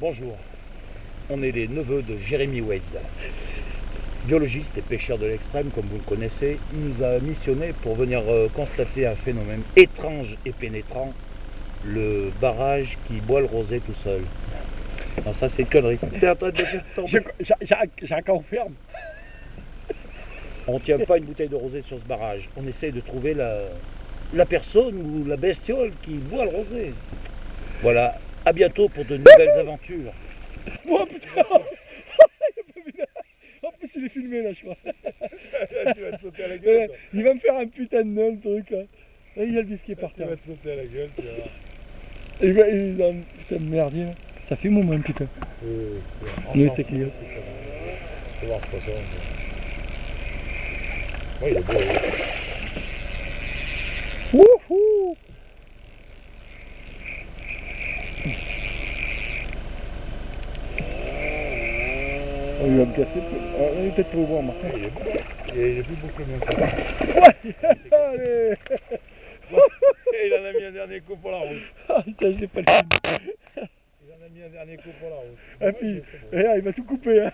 Bonjour, on est les neveux de Jérémy Wade, biologiste et pêcheur de l'extrême comme vous le connaissez. Il nous a missionné pour venir euh, constater un phénomène étrange et pénétrant, le barrage qui boit le rosé tout seul. Non, ça c'est une connerie. C'est en train de me faire tomber. J'en confirme. On tient pas une bouteille de rosé sur ce barrage. On essaye de trouver la, la personne ou la bestiole qui boit le rosé. Voilà, à bientôt pour de nouvelles aventures. Oh putain En plus il est filmé là je crois. tu vas te sauter à la gueule. toi. Il va me faire un putain de nœud le truc là. Là, il y a le disque par Tu terre. vas te sauter à la gueule, tu vas voir. Il va, ça me merdier là. Ça fait mon même putain. Oui, c'est clair. Je vais voir ce poisson. Oui, il est beau. Il va me casser. Euh, on est peut-être pour le voir maintenant. Il est, il est plus beau que le mien. Allez Il en a mis un dernier coup pour la route. Ah putain, j'ai pas le coup. Il en a mis un dernier coup pour la route. Ah puis, il va tout couper. Hein.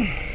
Mm-hmm.